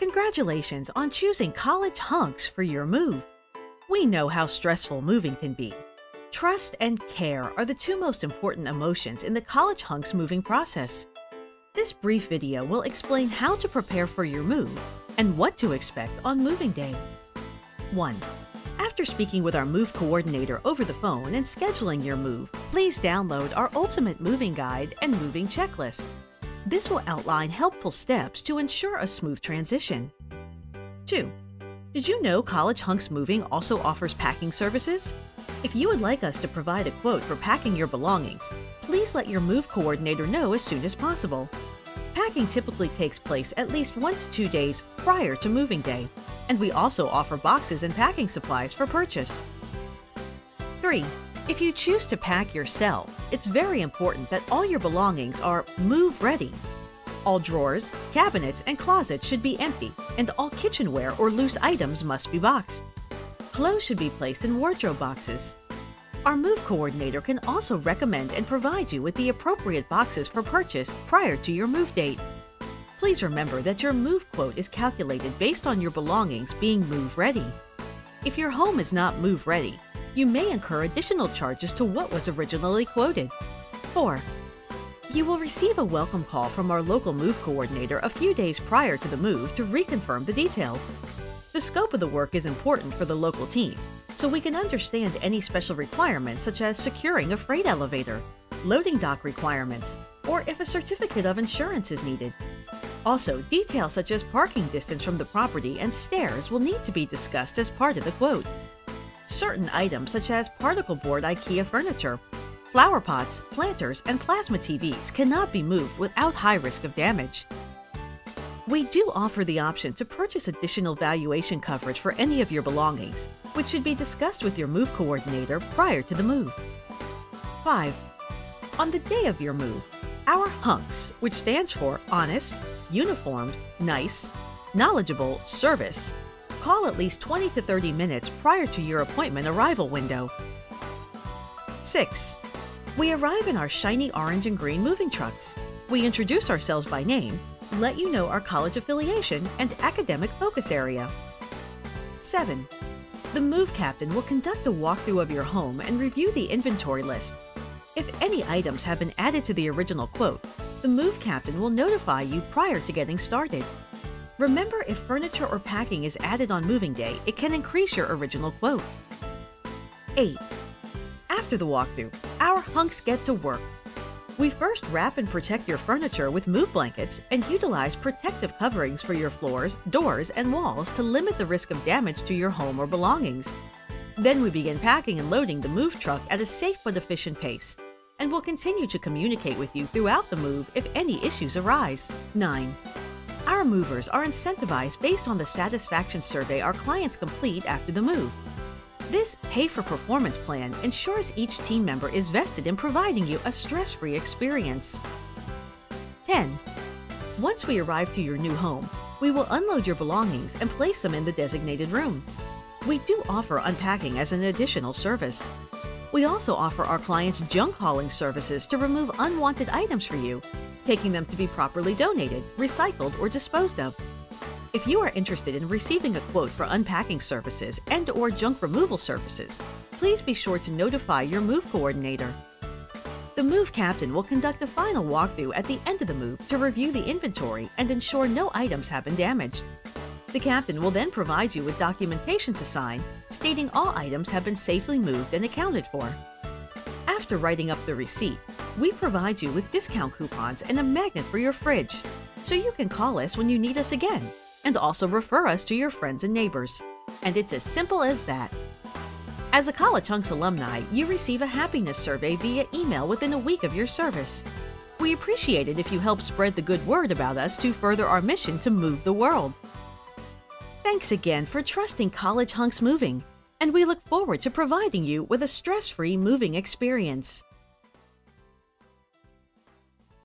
Congratulations on choosing College Hunks for your move. We know how stressful moving can be. Trust and care are the two most important emotions in the College Hunks moving process. This brief video will explain how to prepare for your move and what to expect on moving day. 1. After speaking with our move coordinator over the phone and scheduling your move, please download our Ultimate Moving Guide and Moving Checklist. This will outline helpful steps to ensure a smooth transition. 2. Did you know College Hunks Moving also offers packing services? If you would like us to provide a quote for packing your belongings, please let your move coordinator know as soon as possible. Packing typically takes place at least one to two days prior to moving day, and we also offer boxes and packing supplies for purchase. 3. If you choose to pack yourself, it's very important that all your belongings are move ready. All drawers, cabinets, and closets should be empty, and all kitchenware or loose items must be boxed. Clothes should be placed in wardrobe boxes. Our move coordinator can also recommend and provide you with the appropriate boxes for purchase prior to your move date. Please remember that your move quote is calculated based on your belongings being move ready. If your home is not move ready, you may incur additional charges to what was originally quoted. 4. You will receive a welcome call from our local move coordinator a few days prior to the move to reconfirm the details. The scope of the work is important for the local team, so we can understand any special requirements such as securing a freight elevator, loading dock requirements, or if a certificate of insurance is needed. Also, details such as parking distance from the property and stairs will need to be discussed as part of the quote. Certain items such as particle board IKEA furniture, flower pots, planters, and plasma TVs cannot be moved without high risk of damage. We do offer the option to purchase additional valuation coverage for any of your belongings, which should be discussed with your move coordinator prior to the move. 5. On the day of your move, our HUNKS, which stands for Honest, Uniformed, Nice, Knowledgeable, Service, Call at least 20 to 30 minutes prior to your appointment arrival window. 6. We arrive in our shiny orange and green moving trucks. We introduce ourselves by name, let you know our college affiliation and academic focus area. 7. The Move Captain will conduct a walkthrough of your home and review the inventory list. If any items have been added to the original quote, the Move Captain will notify you prior to getting started. Remember, if furniture or packing is added on moving day, it can increase your original quote. 8. After the walkthrough, our hunks get to work. We first wrap and protect your furniture with move blankets and utilize protective coverings for your floors, doors, and walls to limit the risk of damage to your home or belongings. Then we begin packing and loading the move truck at a safe but efficient pace, and will continue to communicate with you throughout the move if any issues arise. 9. Our movers are incentivized based on the satisfaction survey our clients complete after the move. This pay for performance plan ensures each team member is vested in providing you a stress free experience. 10. Once we arrive to your new home, we will unload your belongings and place them in the designated room. We do offer unpacking as an additional service. We also offer our clients junk hauling services to remove unwanted items for you, taking them to be properly donated, recycled, or disposed of. If you are interested in receiving a quote for unpacking services and or junk removal services, please be sure to notify your move coordinator. The move captain will conduct a final walkthrough at the end of the move to review the inventory and ensure no items have been damaged. The captain will then provide you with documentation to sign stating all items have been safely moved and accounted for. After writing up the receipt, we provide you with discount coupons and a magnet for your fridge, so you can call us when you need us again, and also refer us to your friends and neighbors. And it's as simple as that. As a College Hunks alumni, you receive a happiness survey via email within a week of your service. We appreciate it if you help spread the good word about us to further our mission to move the world. Thanks again for trusting College Hunks Moving, and we look forward to providing you with a stress free moving experience.